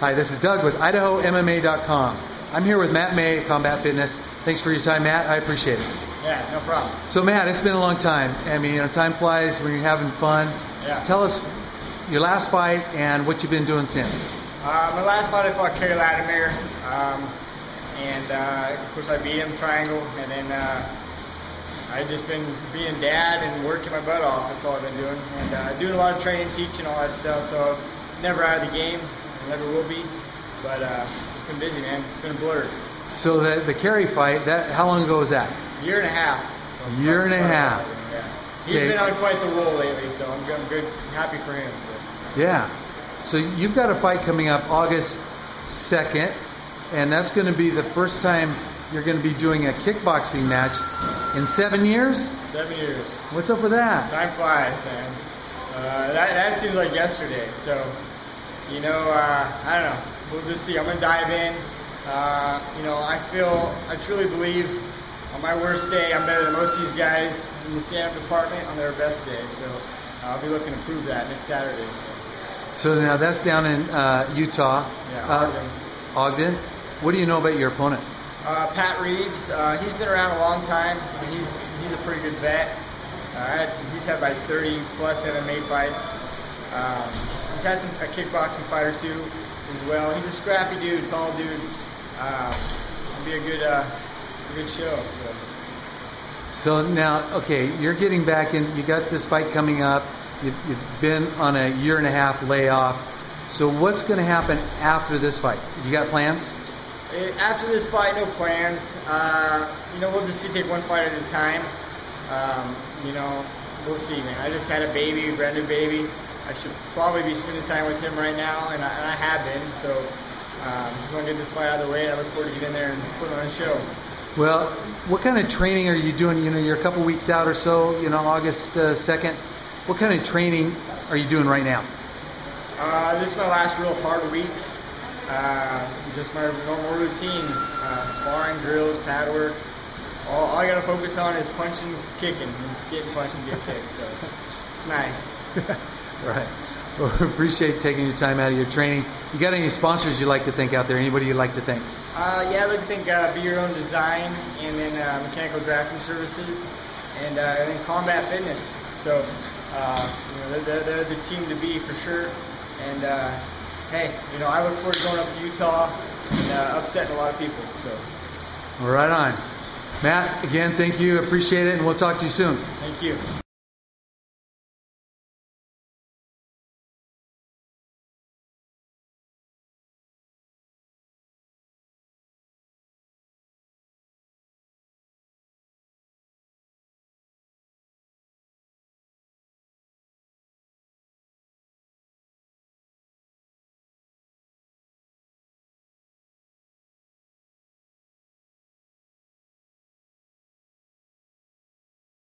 Hi, this is Doug with IdahoMMA.com. I'm here with Matt May, Combat Fitness. Thanks for your time, Matt. I appreciate it. Yeah, no problem. So, Matt, it's been a long time. I mean, you know, time flies when you're having fun. Yeah. Tell us your last fight and what you've been doing since. Uh, my last fight I fought Kerry Latimer, um, and uh, of course I beat him triangle, and then uh, I've just been being dad and working my butt off. That's all I've been doing, and uh, doing a lot of training, teaching, all that stuff. So never out of the game, never will be. But uh, it's been busy, man. It's been a blur. So the the Kerry fight, that how long ago was that? Year and a half. A year and a half. Yeah. He's Okay. been on quite the roll lately, so I'm, I'm good, happy for him. So. Yeah. So you've got a fight coming up August 2nd, and that's going to be the first time you're going to be doing a kickboxing match in seven years. Seven years. What's up with that? Time flies, man. Uh, that, that seems like yesterday. So, you know, uh, I don't know. We'll just see. I'm gonna dive in. Uh, you know, I feel, I truly believe, on my worst day, I'm better than most of these guys in the stand-up department on their best day. So, I'll be looking to prove that next Saturday. So. So now that's down in uh, Utah, Yeah, uh, Ogden. Ogden. What do you know about your opponent? Uh, Pat Reeves, uh, he's been around a long time. He's he's a pretty good vet. Uh, he's had like 30 plus MMA fights. Um, he's had some, a kickboxing fight or two as well. He's a scrappy dude, tall dude. Um, it'll be a good uh, a good show. So. So now, okay, you're getting back in. You got this fight coming up. You've, you've been on a year and a half layoff. So what's going to happen after this fight? You got plans? Eh, After this fight, no plans. Uh, you know, we'll just see, take one fight at a time. Um, you know, we'll see, man. I just had a baby, a brand new baby. I should probably be spending time with him right now, and I, and I have been. So, um, just want to get this fight out of the way, and I look forward to get in there and put on a show. Well, what kind of training are you doing? You know, you're a couple weeks out or so. You know, August uh, second. What kind of training are you doing right now? Uh, this is my last real hard week. Uh, just my normal routine, uh, sparring, drills, pad work. All, all I gotta focus on is punching, kicking, and getting punched and getting kicked. So it's nice. Right. Well, appreciate taking your time out of your training. You got any sponsors you'd like to thank out there? Anybody you'd like to thank? Uh, yeah, I like to think uh, Be Your Own Design, and then uh, Mechanical Drafting Services, and, uh, and then Combat Fitness. So, uh, you know, they're, they're, they're the team to be for sure. And uh, hey, you know, I look forward to going up to Utah and uh, upsetting a lot of people. So, Right on. Matt, again, thank you. Appreciate it, and we'll talk to you soon. thank you.